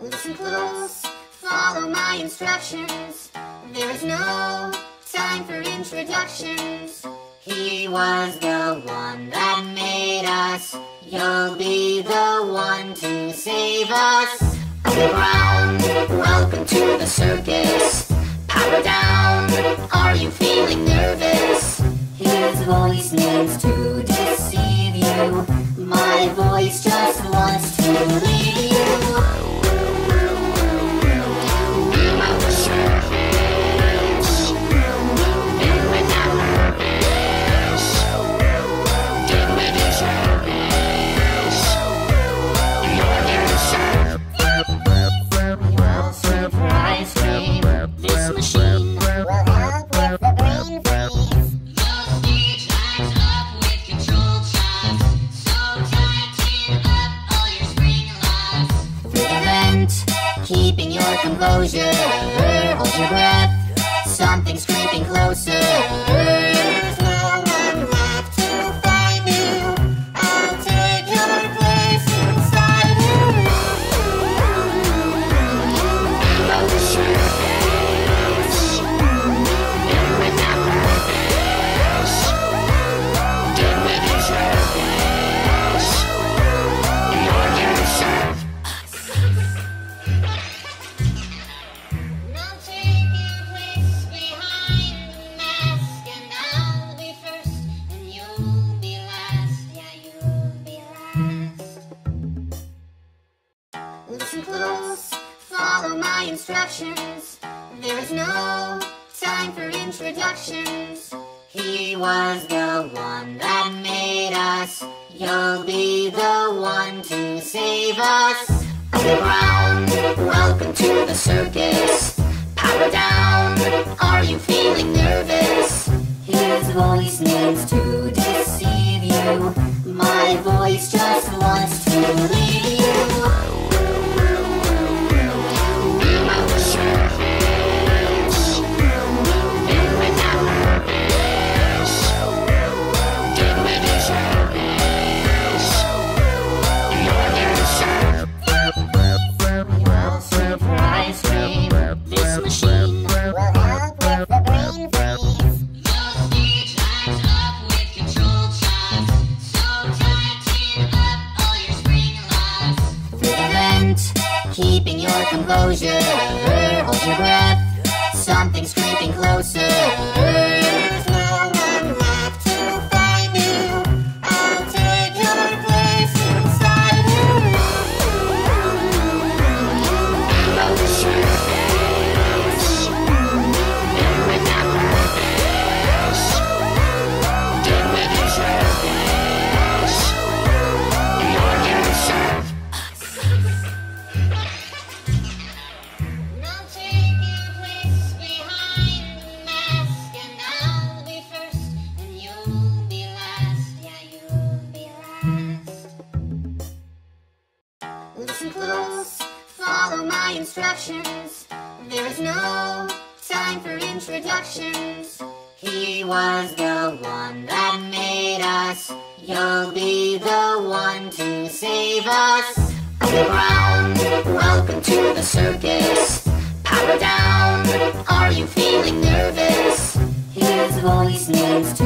Listen close, follow my instructions. There is no time for introductions. He was the one that made us. You'll be the one to save us. Underground, welcome to the circus. Power down, are you feeling nervous? His voice needs to deceive you. My voice just wants to leave you. hold your breath. Something's creeping closer. He was the one that made us. You'll be the one to save us. Underground, welcome to the circus. Power down, are you feeling nervous? His voice needs to deceive you. My voice just wants to leave. you. exposure. Hold your breath. Something's creeping closer. Was the one that made us. You'll be the one to save us. Underground, welcome to the circus. Power down, are you feeling nervous? His voice needs to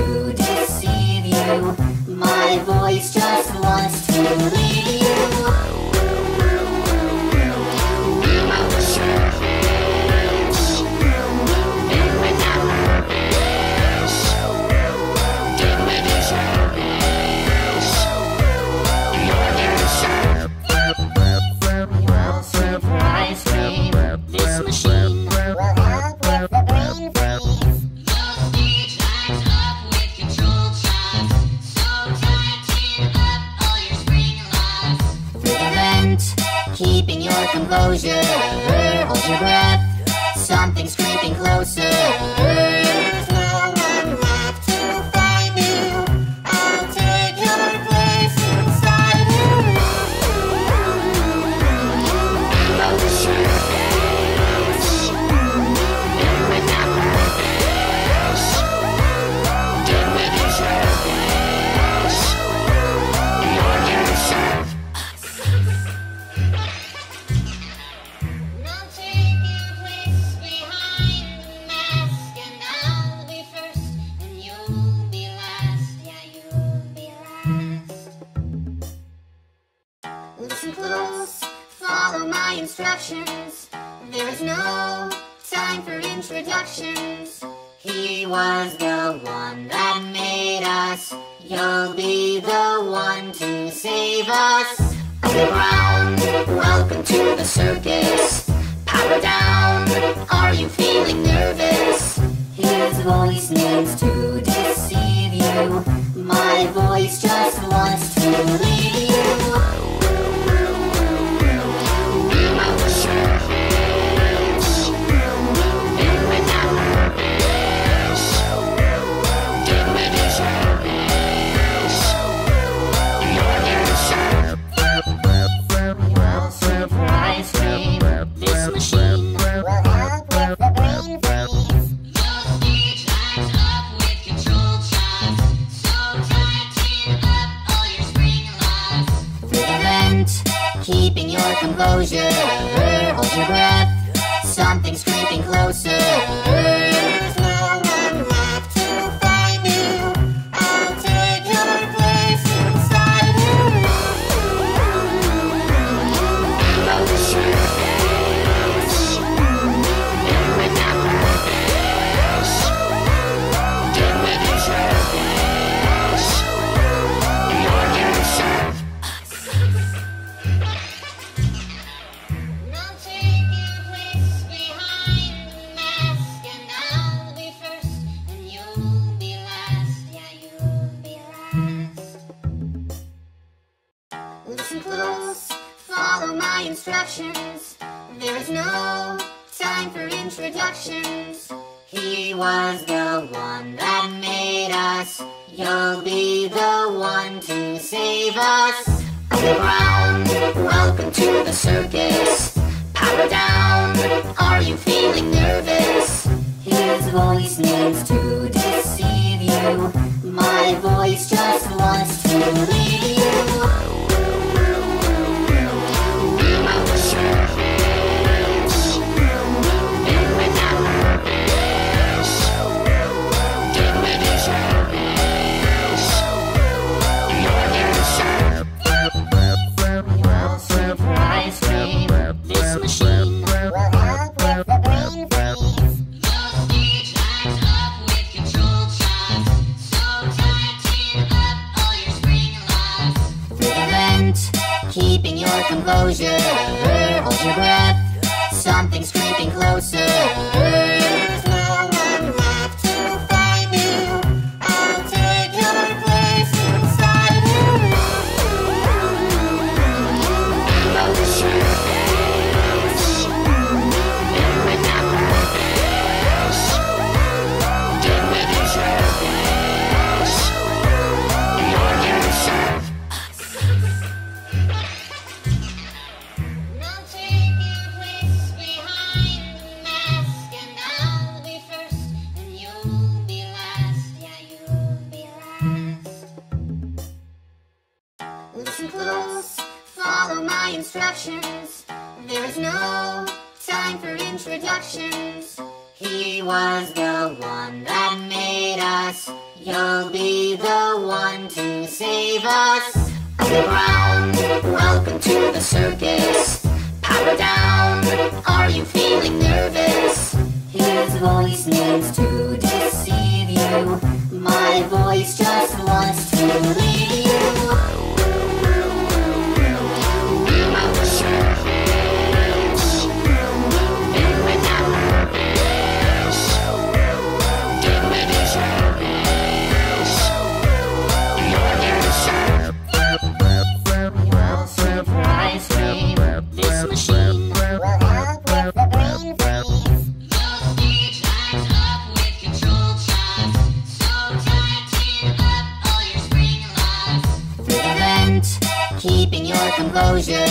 keeping your composure.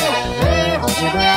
Hold your breath.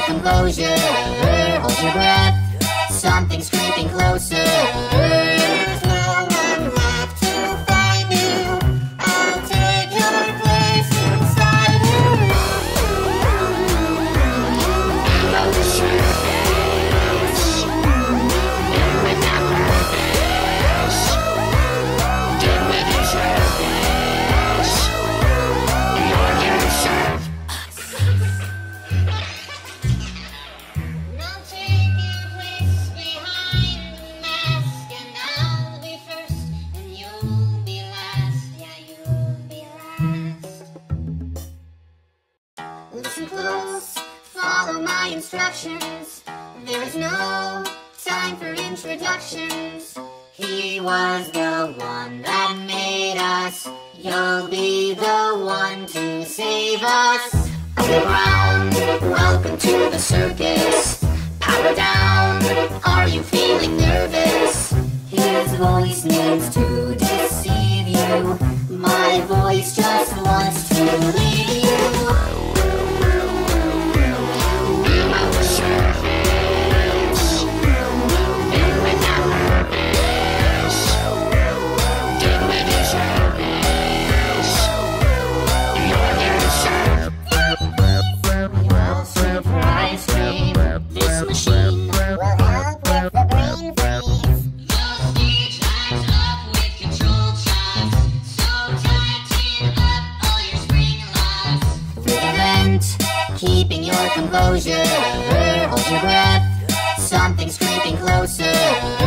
your composure. Hold your breath. Something's creeping closer. introductions. He was the one that made us. You'll be the one to save us. Underground, welcome to the circus. Power down, are you feeling nervous? His voice needs to deceive you. My voice just wants to lead you. composure. Hold your breath. Something's creeping closer.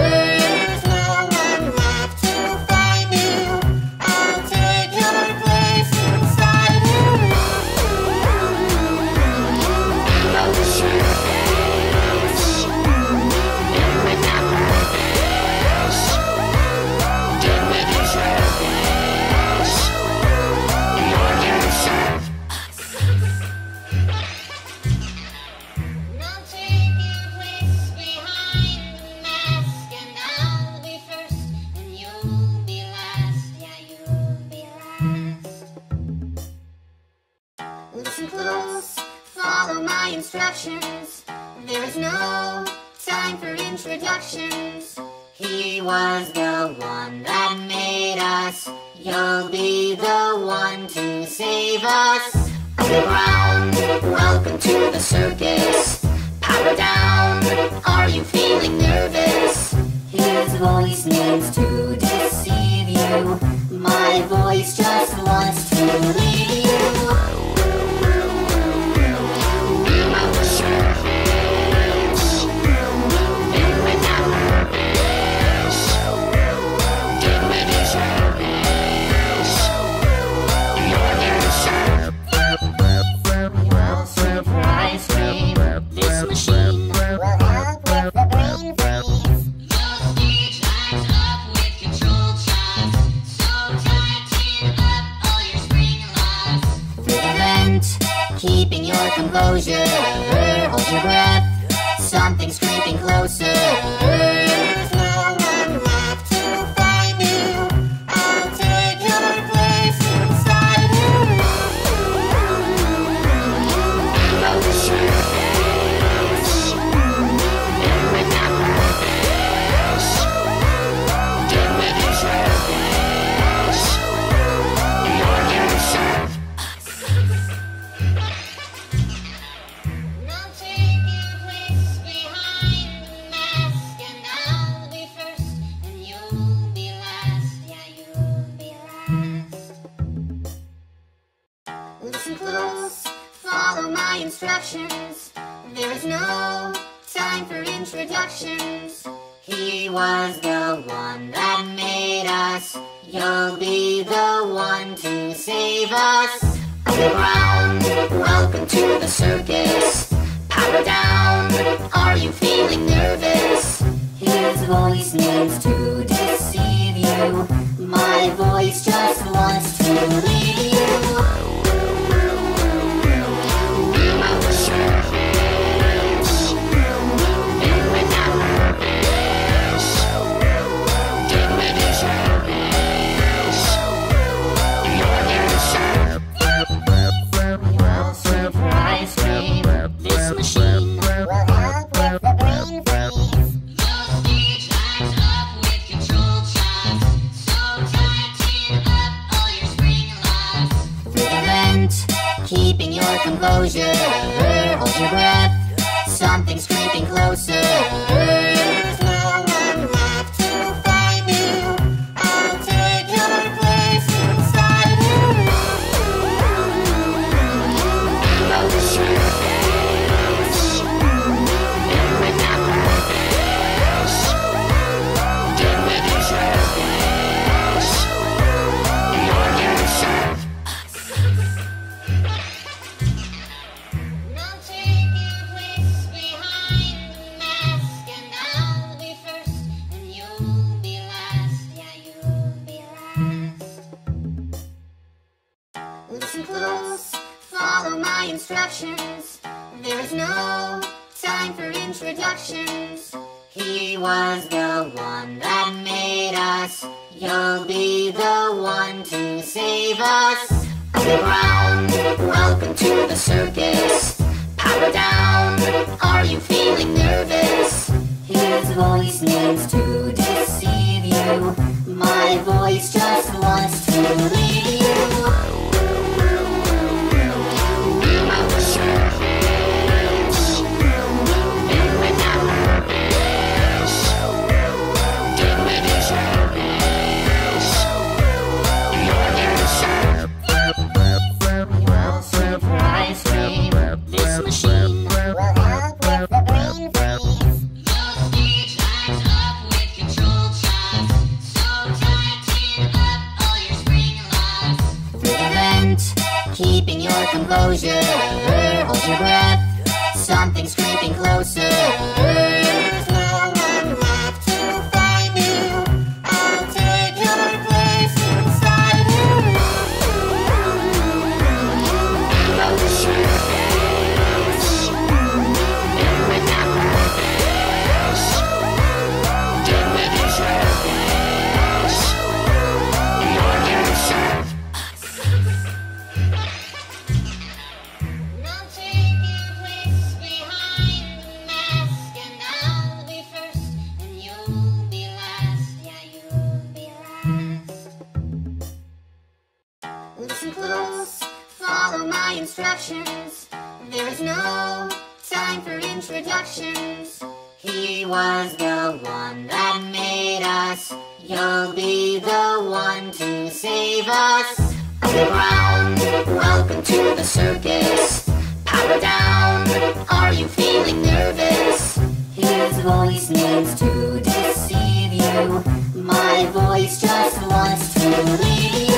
introductions. There is no time for introductions. He was the one that made us. You'll be the one to save us. Underground, welcome to the circus. Power down, are you feeling nervous? His voice needs to deceive you. My voice just wants to leave.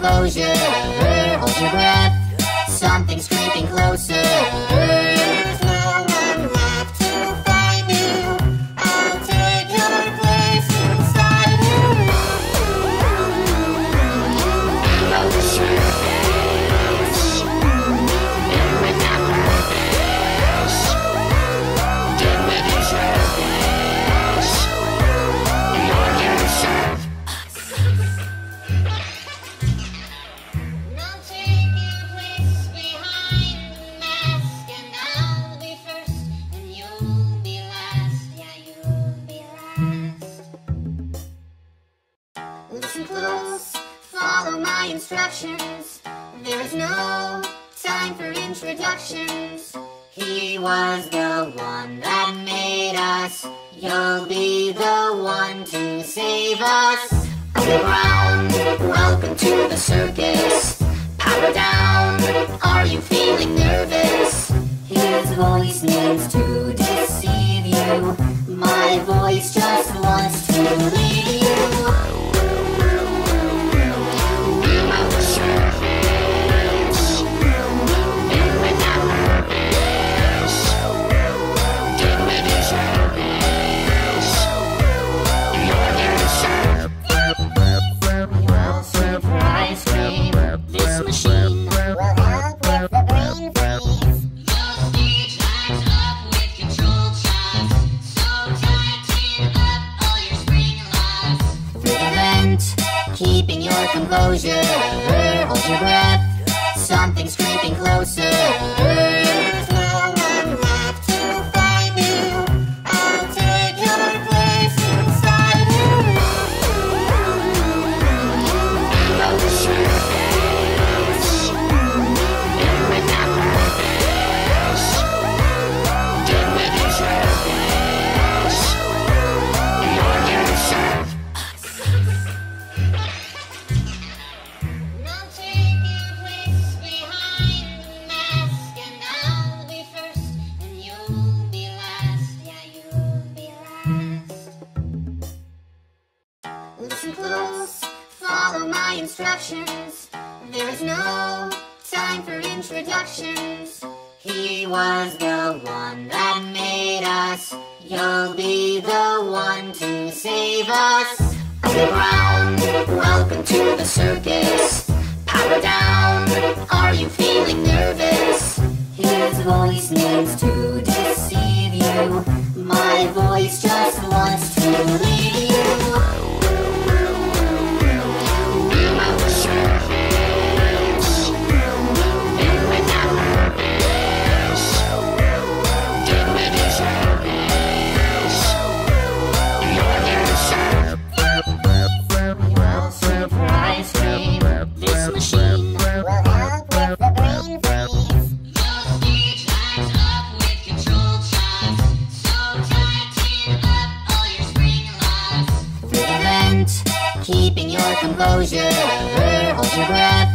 composure, hold your breath. There is no time for introductions. He was the one that made us. You'll be the one to save us. Underground, welcome to the circus. Power down, are you feeling nervous? His voice means to deceive you. My voice just wants to lead composure. Hold your breath. Something's creeping closer. There is no time for introductions. He was the one that made us. You'll be the one to save us. Underground, welcome to the circus. Power down, are you feeling nervous? His voice needs to deceive you. My voice just wants to leave. you. 狗血，而后是。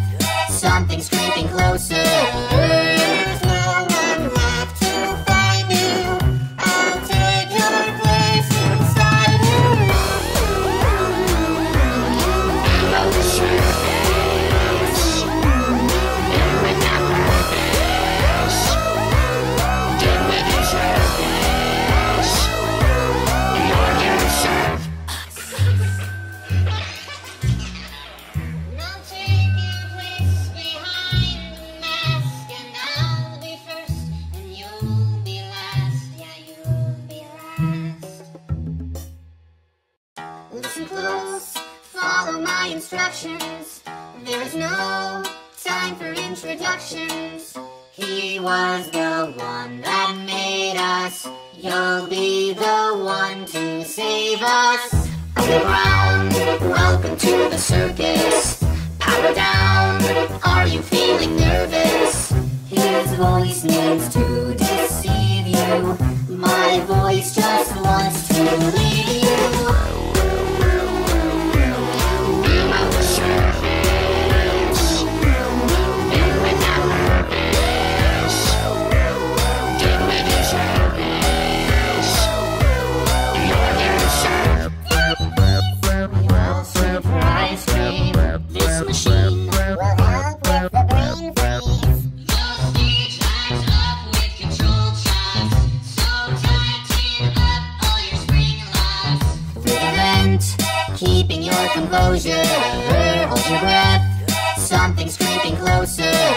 voice needs to deceive you. My voice just wants to leave closure, her holds her breath. Something's creeping closer.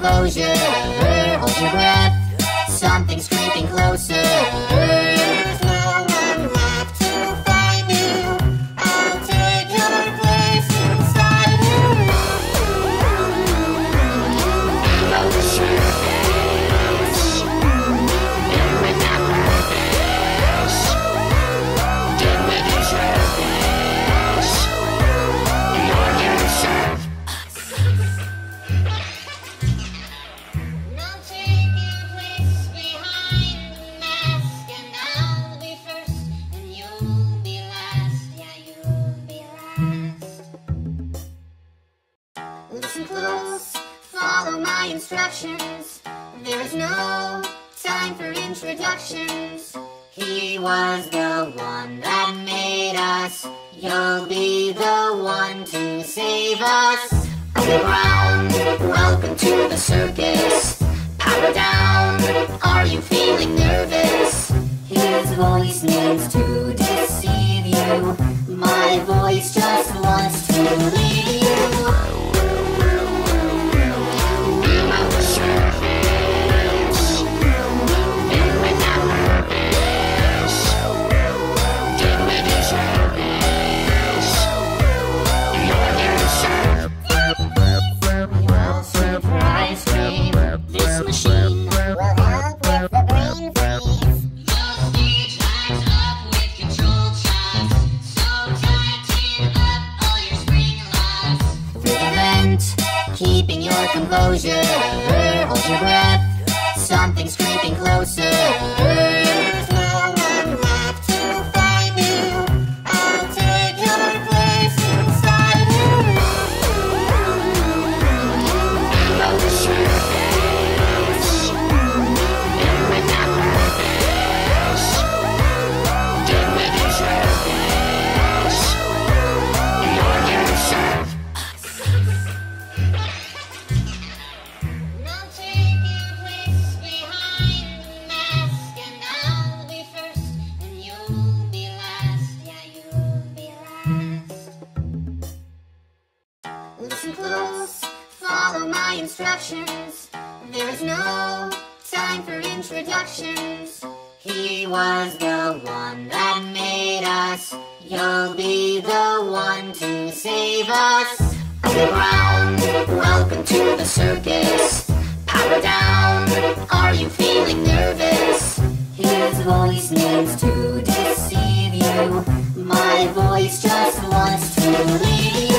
Composure. Hold your breath, something's creeping closer. Hold your breath. Something's creeping closer. He was the one that made us. You'll be the one to save us. Underground, welcome to the circus. Power down, are you feeling nervous? His voice needs to deceive you. My voice just wants to lead.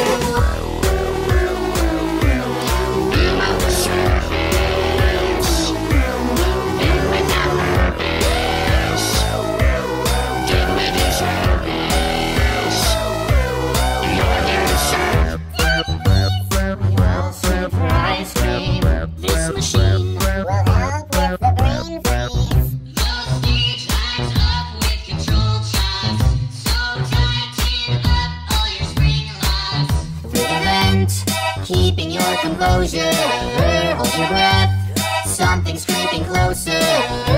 closure. Hold your breath. Something's creeping closer.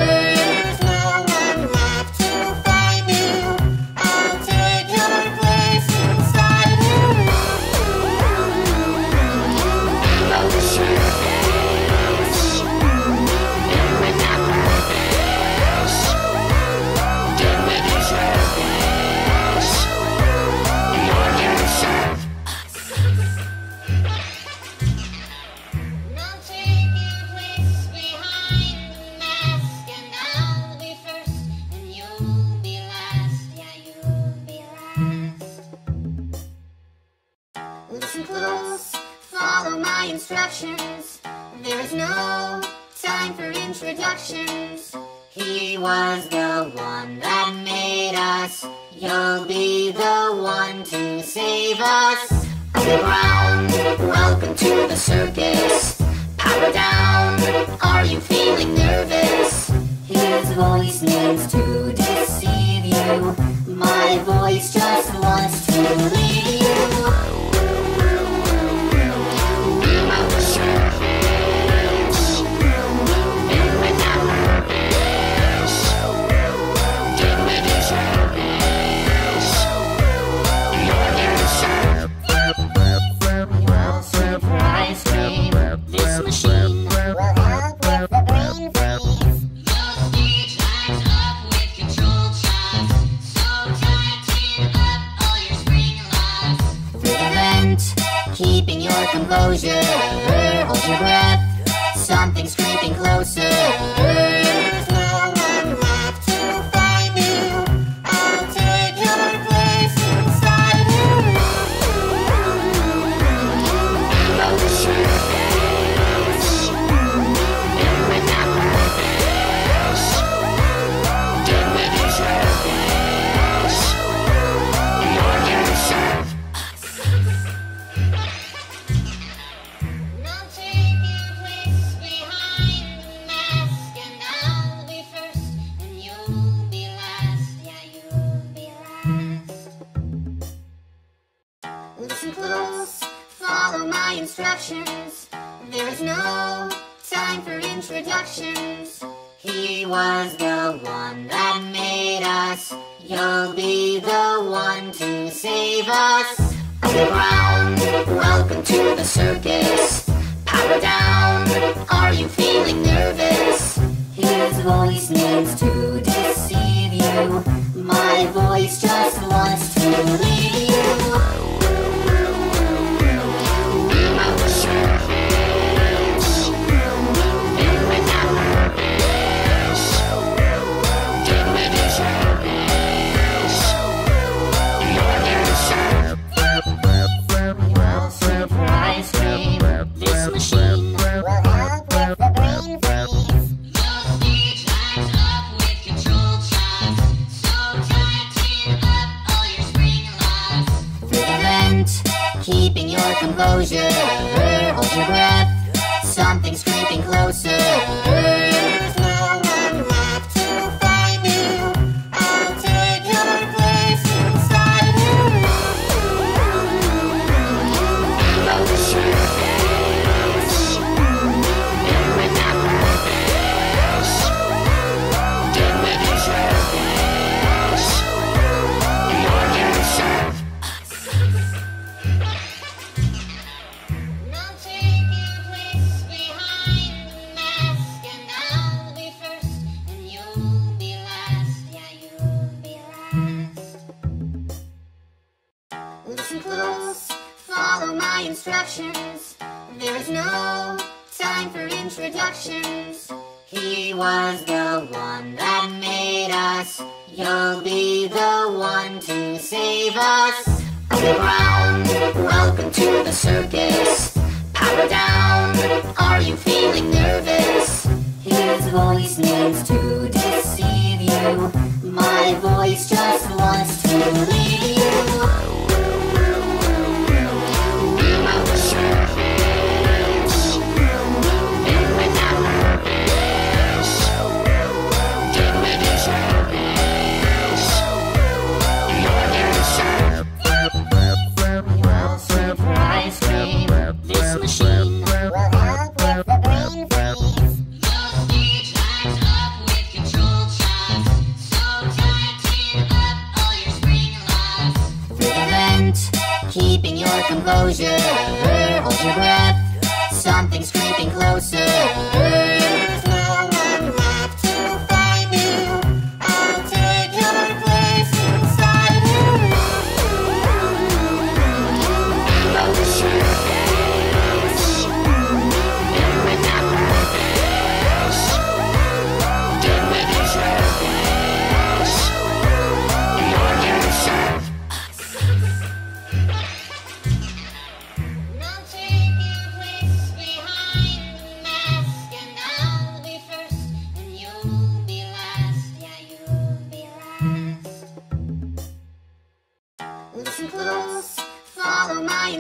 Welcome to the circus. Power down. Are you feeling nervous? His voice needs to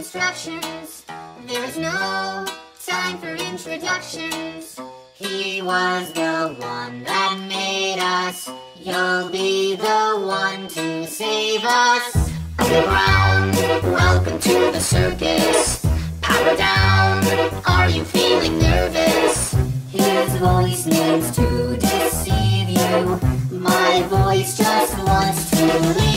instructions. There is no time for introductions. He was the one that made us. You'll be the one to save us. Underground, welcome to the circus. Power down, are you feeling nervous? His voice needs to deceive you. My voice just wants to leave.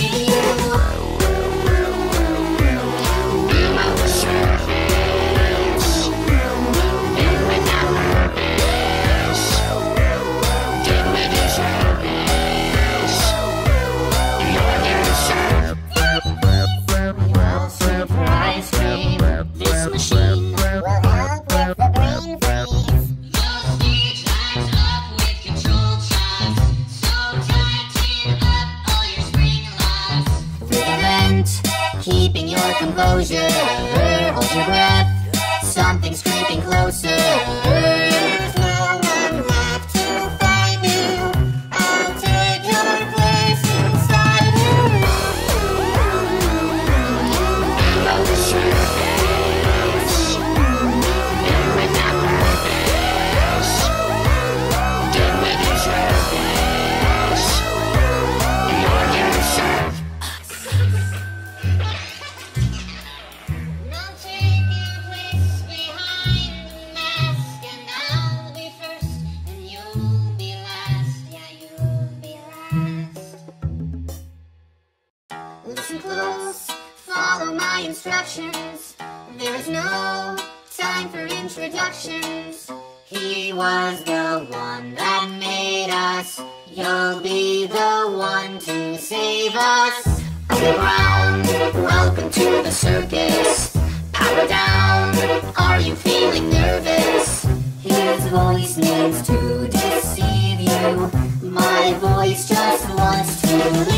He was the one that made us. You'll be the one to save us. Underground, welcome to the circus. Power down, are you feeling nervous? His voice needs to deceive you. My voice just wants to leave.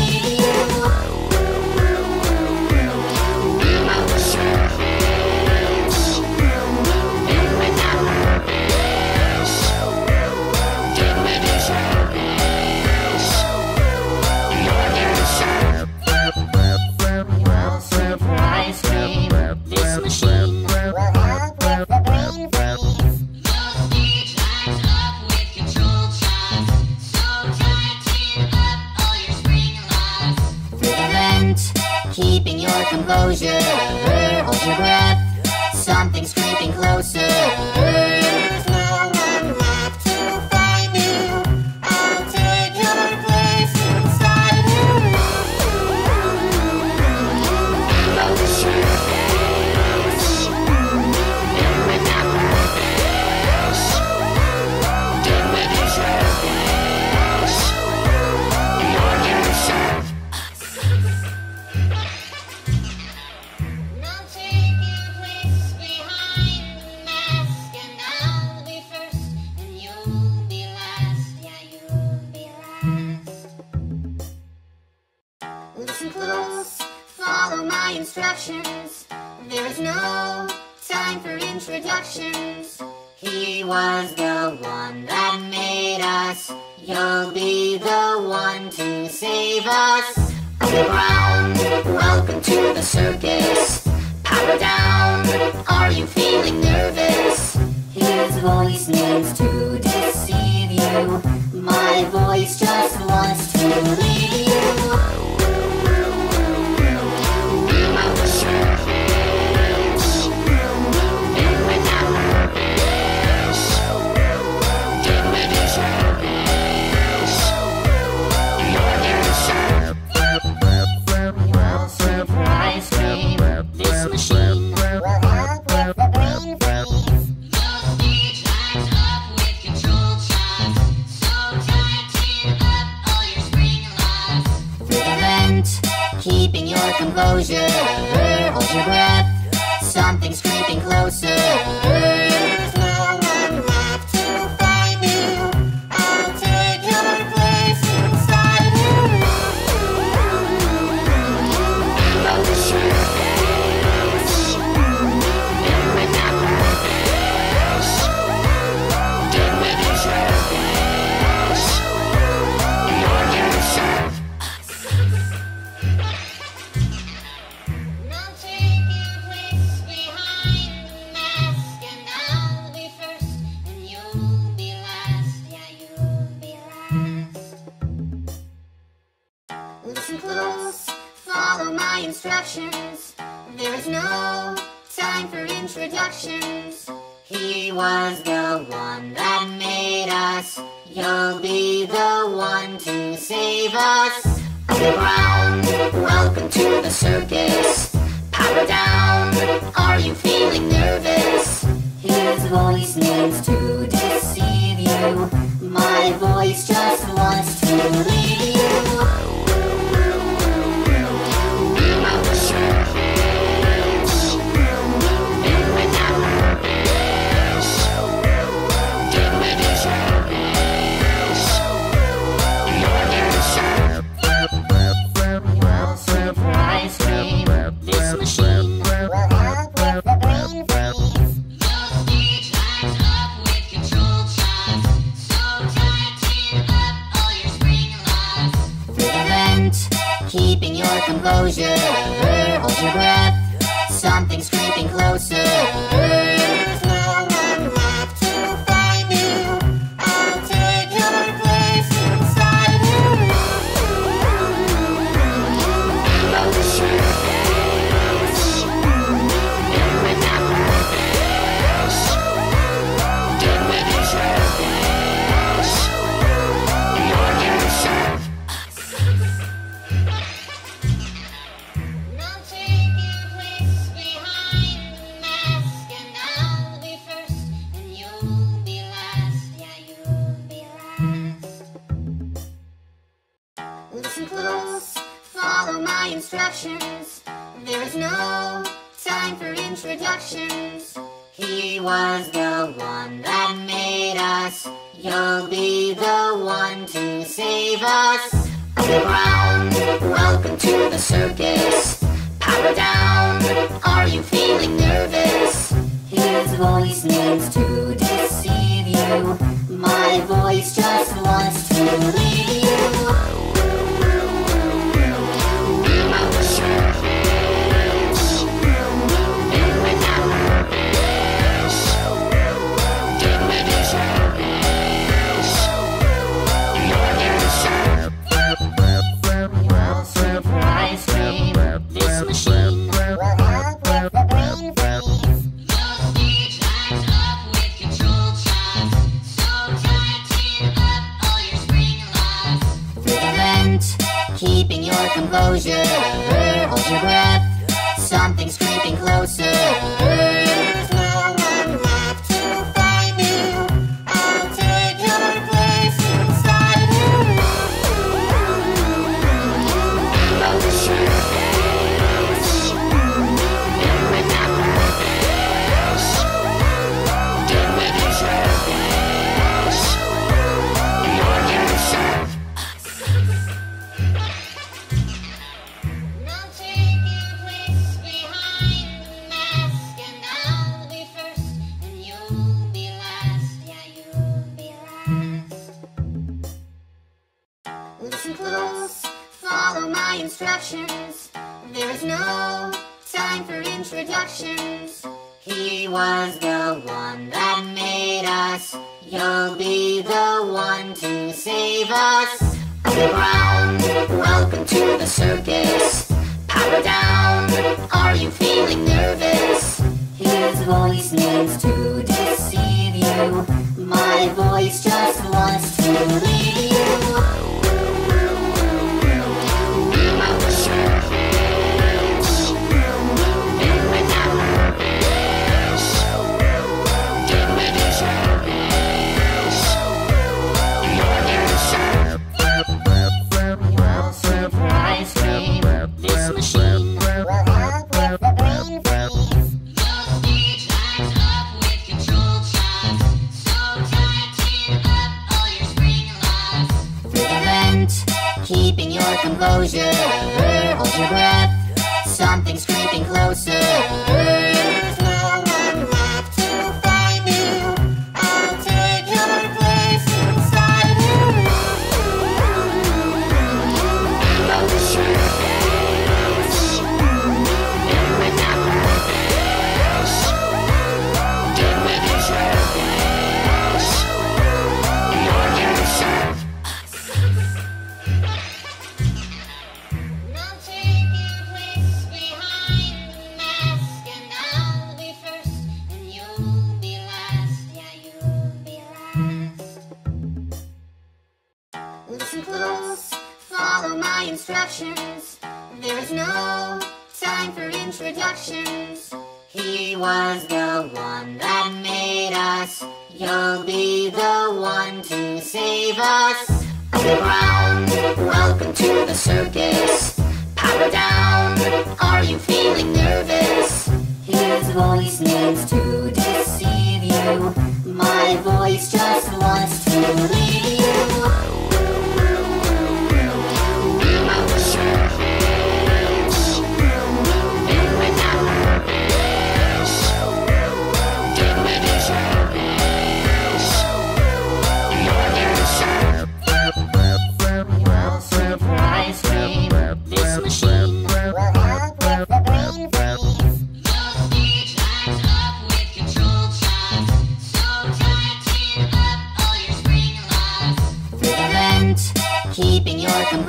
exposure, hold your breath. Something's creeping closer, the circus. It's just one closer. Hold your breath. Something's creeping closer.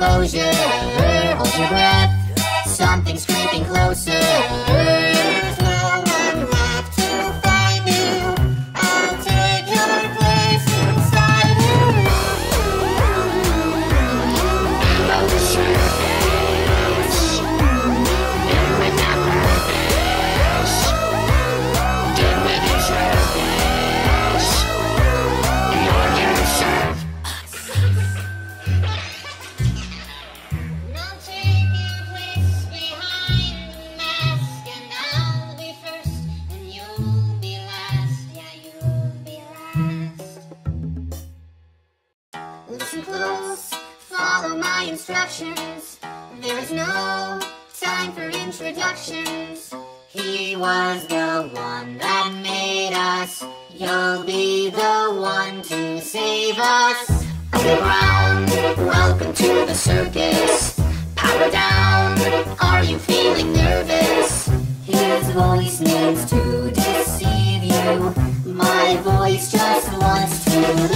Composure. Hold your breath, something's creeping closer. was the one that made us. You'll be the one to save us. Round, welcome to the circus. Power down, are you feeling nervous? His voice needs to deceive you. My voice just wants to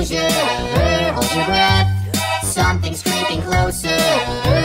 exposure, urge your breath, something's creeping closer.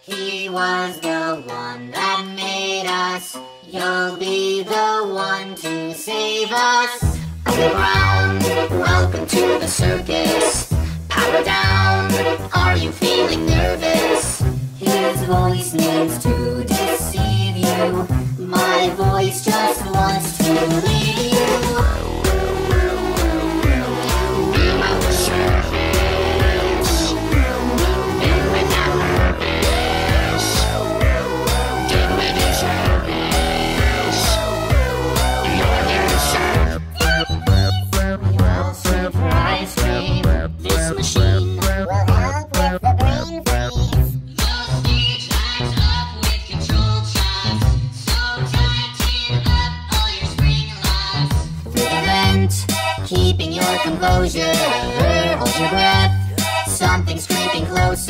He was the one that made us. You'll be the one to save us. Underground, welcome to the circus. Power down, are you feeling nervous? His voice needs to deceive you. My voice Hold your breath. Something's creeping close.